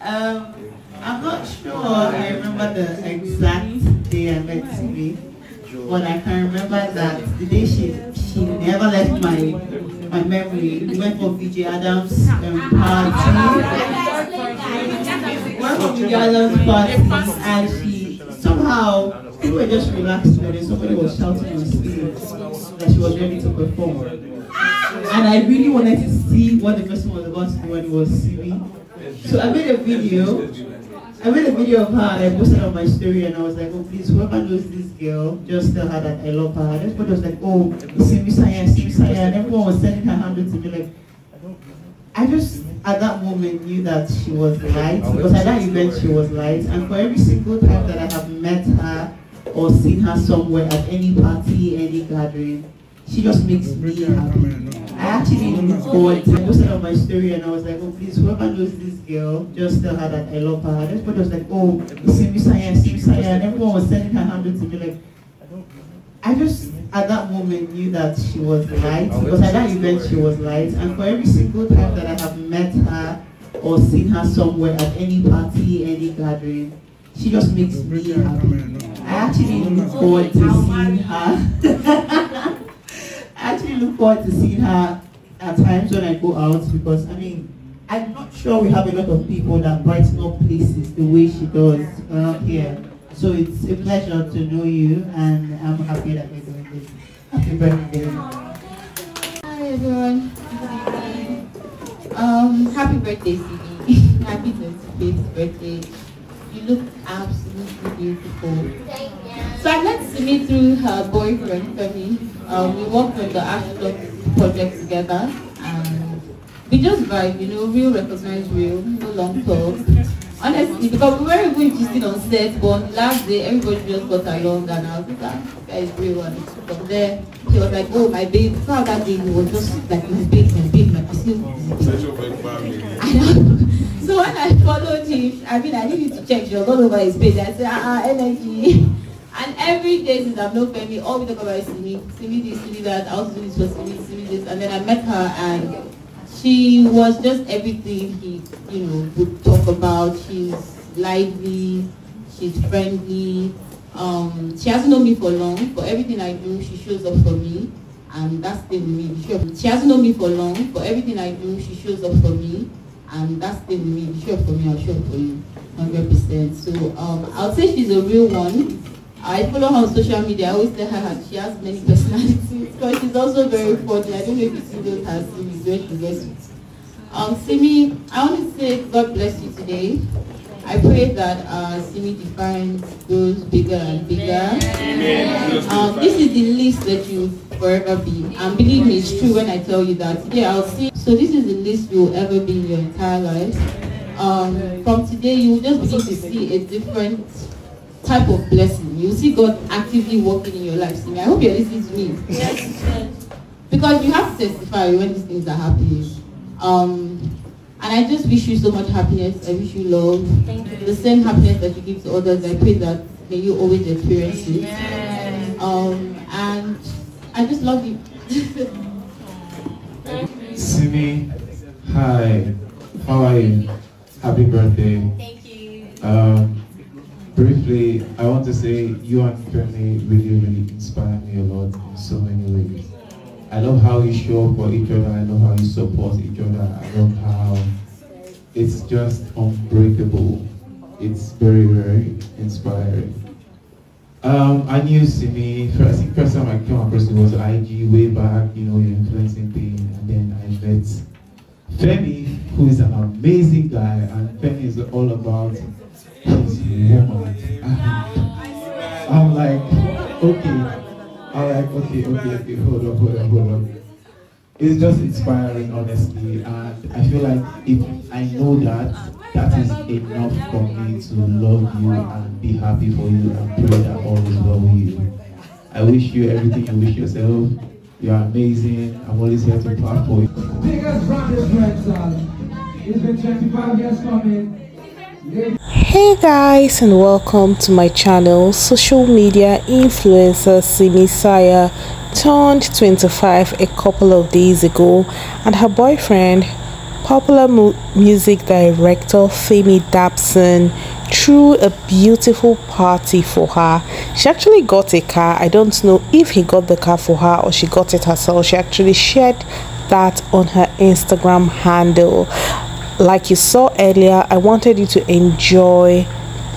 um, I'm not sure I remember the exact day I met Simi, but I can remember that the day she she never left my my memory. We went for VJ Adams um, party. We went for VJ Adams party, and she somehow we were just relaxed, and then somebody was shouting on stage that she was ready to perform. And I really wanted to see what the person was about to do when he was Simi. So I made a video. I made a video of her and I posted on my story and I was like, oh please, whoever knows this girl, just tell her that I love her. And everybody was like, oh, Simi Sanya, Simi Sanya. And everyone was sending her handle to me like, I just at that moment knew that she was light because at that event she was light. And for every single time that I have met her or seen her somewhere at any party, any gathering, she just makes me happy. I actually look forward to I posted on my story and I was like, oh please, whoever knows this girl, just tell her that I love her. And everybody was like, oh, Simi Sanya, Simi Sanya. And everyone was sending her handle to me like, I just at that moment knew that she was light because at that event she was light. And for every single time that I have met her or seen her somewhere at any party, any gathering, she just makes me happy. I actually look forward to seeing her. I actually look forward to seeing her at times when I go out because I mean I'm not sure we have a lot of people that brighten up places the way she does around here. So it's a pleasure to know you and I'm happy that we're doing this. Happy birthday. Hi everyone. Um, happy birthday, CD. happy 25th birthday. You look absolutely beautiful. So I met Simi through her boyfriend, Femi. Um, we worked on the Ashlock project together and we just vibe, you know, real recognize real, no long talk. Honestly, because we weren't even gisting on set, but last day, everybody just got along and I was like, ah, this guy real. And from there, he was like, oh, my babe. So that day, he was just like, my babe, my babe, my babe. I know. So when I followed him, I mean, I needed to check. She was all over his page. I said, ah, ah, energy. And every day since I've known Femi, all we talk about is Simi, Simi this, Simi that, I also do this for Simi, Simi this. And then I met her and she was just everything he, you know, would talk about. She's lively, she's friendly. Um, she hasn't known me for long, but everything I do, she shows up for me. And that's the me. She hasn't known me for long, but everything I do, she shows up for me. And that's the me. Show up for me, I'll show up for you. 100%. So um, I'll say she's a real one. I follow her on social media. I always tell her that she has many personalities because she's also very funny. I don't know if you see those her series where she gets it. Um, Simi, I want to say God bless you today. I pray that uh, Simi Defines grows bigger and bigger. Um, this is the least that you forever be. And believe me, it's true when I tell you that. Today I'll see. So this is the least you'll ever be in your entire life. Um, from today, you will just begin to see a different type of blessing. You will see God actively working in your life. I hope you're listening to me. Yes. Because you have to testify when these things are happening. Um, and I just wish you so much happiness. I wish you love. Thank you. The same happiness that you give to others. I pray that may you always experience it. Um, and I just love you. Simi, hi. How are you? Happy birthday. Thank you. Um, briefly, I want to say you and Femi really, really inspire me a lot in so many ways. I love how you show up for each other. I love how you support each other. I love how it's just unbreakable. It's very, very inspiring. Um, I knew Simi, I think first time I came across you was IG way back, you know, your influencing thing, and then I met Femi, who is an amazing guy, and Femi is all about his woman. I'm like, okay, I'm like, okay, okay, okay, hold up, hold up, hold up. It's just inspiring, honestly, and I feel like if I know that, that is enough for me to love you and be happy for you and pray that all is well with you. I wish you everything you wish yourself. You are amazing. I'm always here to clap for you. Biggest round is red. It's been 25 years coming. Hey guys and welcome to my channel social media influencer Simisanya turned 25 a couple of days ago, and her boyfriend, popular mu- music director Femi Dapson, threw a beautiful party for her. She actually got a car. I don't know if he got the car for her or she got it herself. She actually shared that on her Instagram handle. Like you saw earlier, I wanted you to enjoy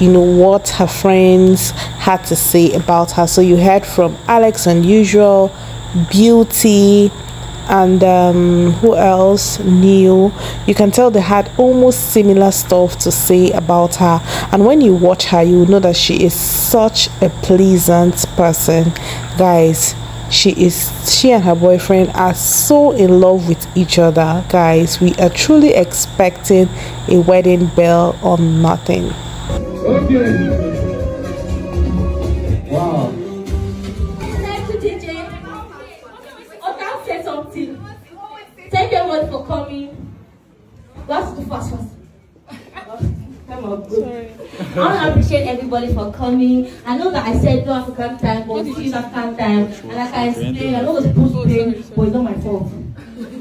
you know what her friends had to say about her so you heard from alex unusual beauty and um, who else? Knew you can tell they had almost similar stuff to say about her. And when you watch her you know that she is such a pleasant person. Guys she is she and her boyfriend are so in love with each other. Guys we are truly expecting a wedding bell or nothing. Okay. Come on, Sorry. I want to appreciate everybody for coming. I know that I said no African time, but this is African time. And like I explained, I know it's supposed to be, but it's not my fault.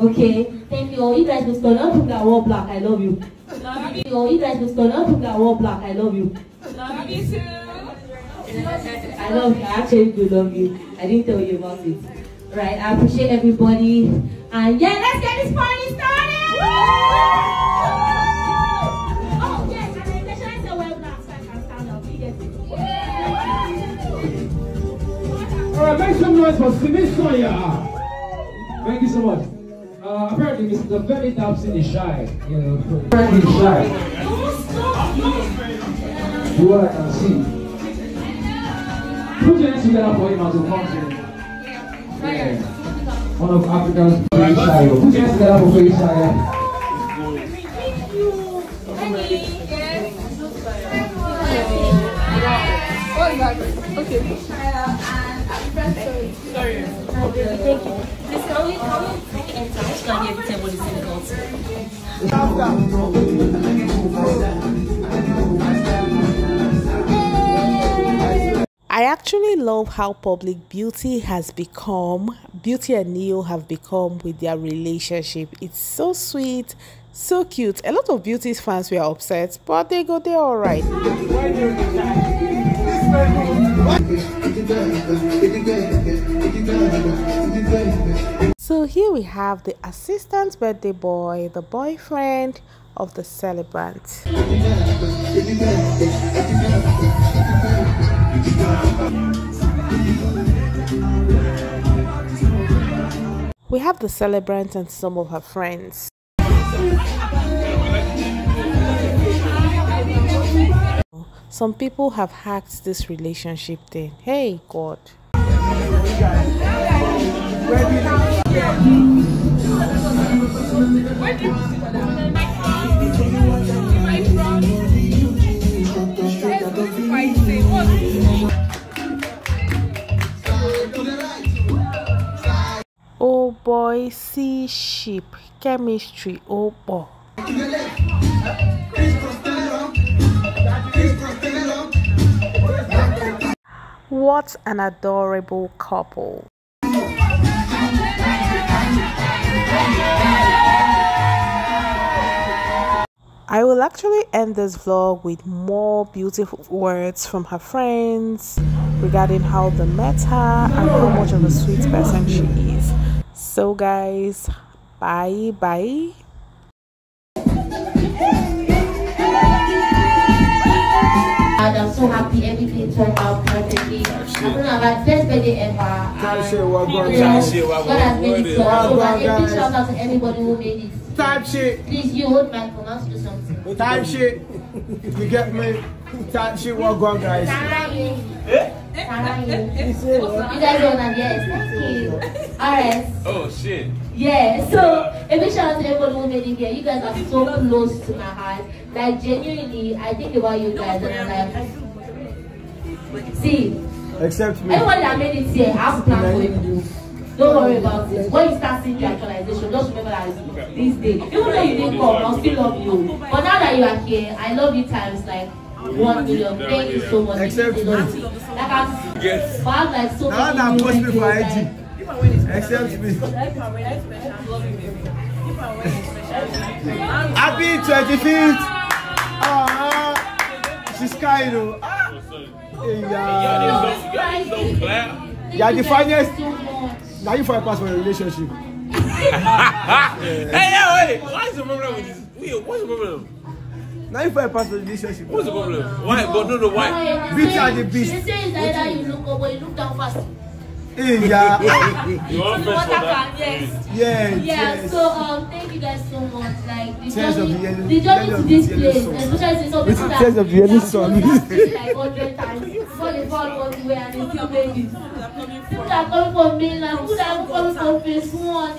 Okay? Thank you. all. You guys will start. Don't that wall black. I love you. Love you. You guys will start. Don't that wall black. I love you. Love you too. I love you. I actually do love you. I didn't tell you about it. Right. I appreciate everybody. And yeah, let's get this party started. Thank you so much. Uh, apparently, Mr. Femi Dapson is shy. You know, apparently he's shy. Do what I can see. Put your hands together for him as a come Yeah. One of Africa's very shy. Put your hands together for very shy. Okay. You. You I actually love how public beauty has become, beauty and Neo have become with their relationship. It's so sweet, so cute. A lot of beauty's fans were upset, but they go, they're alright. So here we have the assistant birthday boy, the boyfriend of the celebrant. We have the celebrant and some of her friends. Some people have hacked this relationship thing. Hey, God. Oh boy, see sheep, chemistry, oh boy. What an adorable couple. I will actually end this vlog with more beautiful words from her friends regarding how they met her and how much of a sweet person she is. So guys, bye bye. And I'm so happy everything turned out perfectly. I'm gonna have my best birthday ever. And, you um, know, God has made it so. So, and a big shout out to everybody who made it. Type shit. Please, you hold my phone. I'll do something. Type shit. You get me? Type shit. What going, guys? Sarah, you. Sarah, you. You guys don't have yes. Thank you. Alright. Oh shit. Yeah, so a big shout out to everyone who made it here. You guys are so close to my heart. Like genuinely, I think about you guys and I'm like, see, Except me. everybody that made it here, I have a plan for you. Don't worry about it. When you start seeing the actualization, just remember that it's this day. Even though you didn't come, I'll still love you. But now that you are here, I love you times like one million. Thank you so much. Except lot. Like I'm, Yes. but like so Now many that new post me for IG. Except me. Happy 25th. Ah, she's kind of. Ah. Yeah. Yeah, the finest. Now you for a pass for a relationship. hey, yeah, wait. What's the problem with this? Wait, what's the problem? Now you for a pass a relationship. What's the problem? Why? But no, no, why? Beat are the beast. They say it's either you look up or you look down fast. Yeah. You want first for that? can, yes. Yeah, Yeah, yes. so um, thank you guys so much. Like the Tears journey, the the journey to this place, especially since some people that tears of the yellow sun. it like hundred times before they found what we and they still babies. People that are coming from mainland, people that are coming from phase one. us.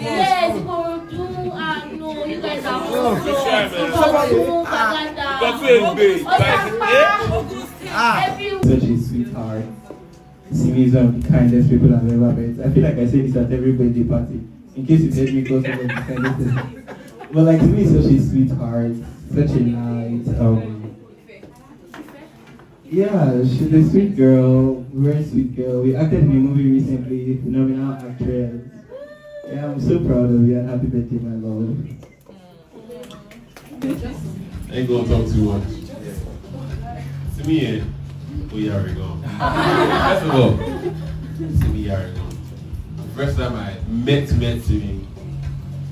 Yes, Ikorodu. Ah no, you guys are Oh, awesome. try, man. Ikorodu, Bagada. Got Simi is one of the kindest people I've ever met. I feel like I say this at every birthday party. In case you heard me go of the kindest. But like Simi is such a sweetheart, such a nice. Um, yeah, she's a sweet girl, very sweet girl. We acted in a movie recently, phenomenal actress. Yeah, I'm so proud of you and happy birthday, my love. I ain't gonna talk too much. To me, yeah, Oh, we go. First of all, to me, yeah, we go. The first time I met, met Simi,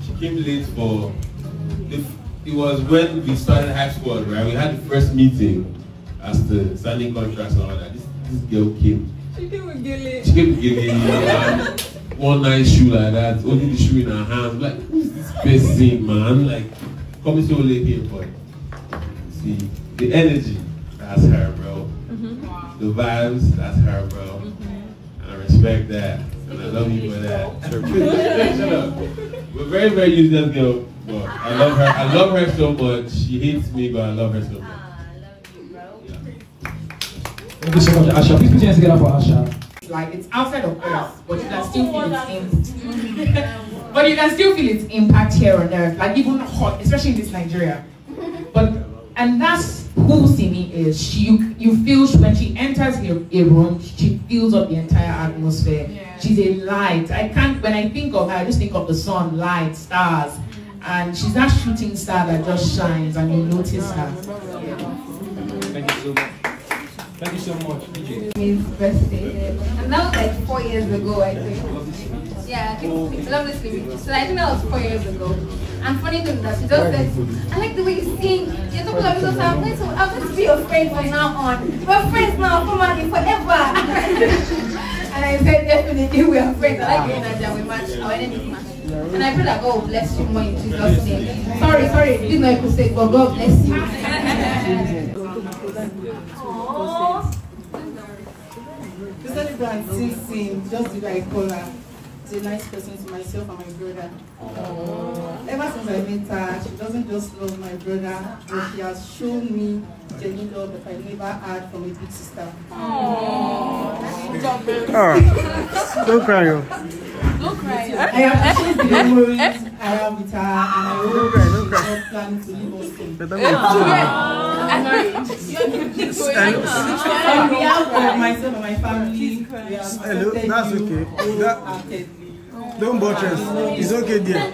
she came late for. It was when we started high school, right? We had the first meeting as the signing contracts and all that. This, this girl came. She came with Gilly. She came with Gilly one nice shoe like that, holding the shoe in her hands. Like, who's this person, man? Like, coming so late here, but see, the energy, that's her, bro. The vibes, that's her, bro. And I respect that. And I love you for that. Shut up. We're very, very useless girl, but I love her. I love her so much. She hates me, but I love her so much. Thank you so much, Asha. Please put your hands together for Asha. like it's outside of earth, but you can still feel its impact. but you can still feel its impact here on earth, like even hot, especially in this Nigeria. But and that's who Simi is. She you, you feel she- when she enters a, a room, she fills up the entire atmosphere. She's a light. I can't when I think of her, I just think of the sun, light, stars. And she's that shooting star that just shines and you notice her. Thank you so much. Thank you so much, DJ. His birthday. And that was like four years ago, I think. Yeah, I think lovely sleeping. So I think that was four years ago. And funny thing that she just said, I like the way you sing. You're talking about because I'm going to I'm going to be your friend from now on. We're friends now, formally, forever. and I said definitely we are friends. I like you and Nadia, we match our energy match. And I pray that God will bless you more in Jesus' name. Sorry, sorry, didn't know I could say, but God bless you. Especially when sing sing, just the way I call her. She's a nice person to myself and my brother. Ever since I met her, she doesn't just love my brother, but she has shown me genuine love that I never had from a big sister. Ah. Don't cry, oh. yo. I appreciate the memories I have with her, and I hope Don't cry, don't she's cry. not planning to leave us soon. Better not. On behalf of myself and my family, Hello, that's okay. That- wholeheartedly. Don't buttress. It's okay, dear.